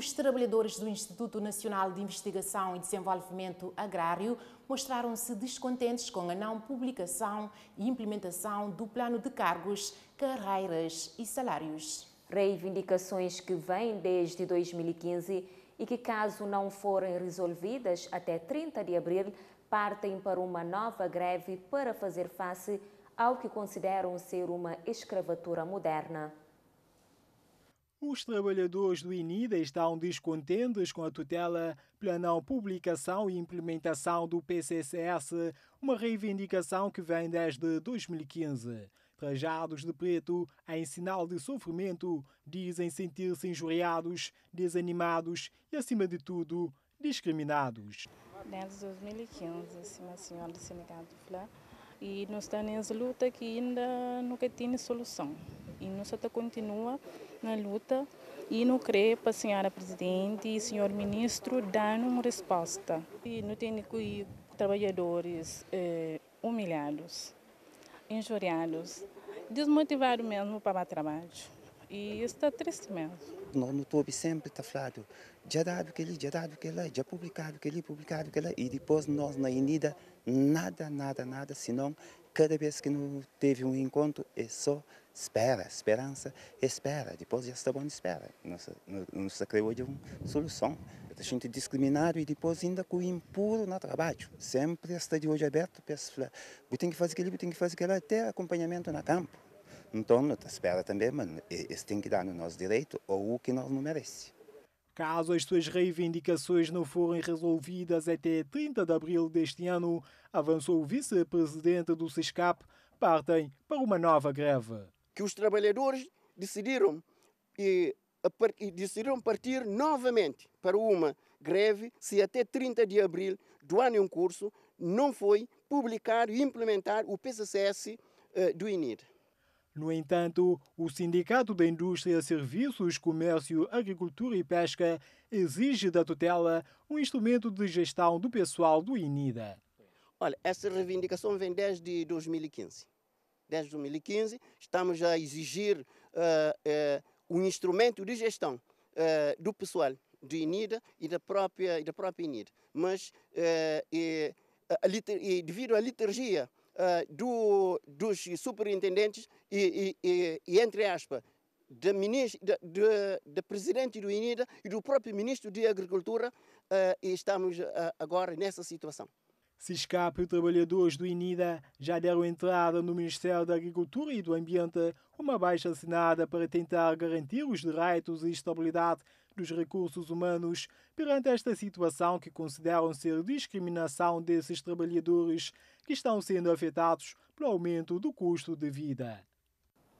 Os trabalhadores do Instituto Nacional de Investigação e Desenvolvimento Agrário mostraram-se descontentes com a não publicação e implementação do plano de cargos, carreiras e salários. Reivindicações que vêm desde 2015 e que, caso não forem resolvidas até 30 de abril, partem para uma nova greve para fazer face ao que consideram ser uma escravatura moderna. Os trabalhadores do INIDA estão descontentes com a tutela pela não publicação e implementação do PCCS, uma reivindicação que vem desde 2015. Trajados de preto, em sinal de sofrimento, dizem sentir-se injuriados, desanimados e, acima de tudo, discriminados. Desde 2015, sim, senhora do sindicato e nós estamos nessa luta que ainda nunca tem solução. Nós até continua na luta e não crê para a senhora presidente e senhor ministro dar uma resposta. E não tem que trabalhadores eh, humilhados, injuriados, desmotivados mesmo para o trabalho. E está triste mesmo. No YouTube sempre está falado, já dado aquele, já dado aquele, já publicado aquele, publicado aquele, e depois nós na Unida nada, nada, nada, senão cada vez que não teve um encontro é só espera, esperança, espera, depois já está bom, espera. Não se, criou de uma solução. A gente discriminado e depois ainda com impuro no trabalho. Sempre está de hoje aberto, pensa, tem que fazer aquilo, tem que fazer aquilo, até acompanhamento na campo. Então, não espera também, mas eles têm que dar no nosso direito ou o que nós não merecemos. Caso as suas reivindicações não forem resolvidas até 30 de abril deste ano, avançou o vice-presidente do SISCAP, partem para uma nova greve que os trabalhadores decidiram e, e decidiram partir novamente para uma greve se até 30 de abril do ano em curso não foi publicar e implementar o PCCS uh, do INIR. No entanto, o Sindicato da Indústria, Serviços, Comércio, Agricultura e Pesca exige da tutela um instrumento de gestão do pessoal do INIDA. Olha, essa reivindicação vem desde 2015 desde 2015, estamos a exigir uh, uh, um instrumento de gestão uh, do pessoal do INIDA e da própria, e da própria INIDA. Mas, e, a, e devido à liturgia do, dos superintendentes e, e, e entre aspas, da, da, da, presidente do INIDA e do próprio ministro de Agricultura, estamos agora nessa situação. Ciscap e trabalhadores do INIDA já deram entrada no Ministério da Agricultura e do Ambiente uma baixa assinada para tentar garantir os direitos e estabilidade dos recursos humanos perante esta situação que consideram ser discriminação desses trabalhadores que estão sendo afetados pelo aumento do custo de vida.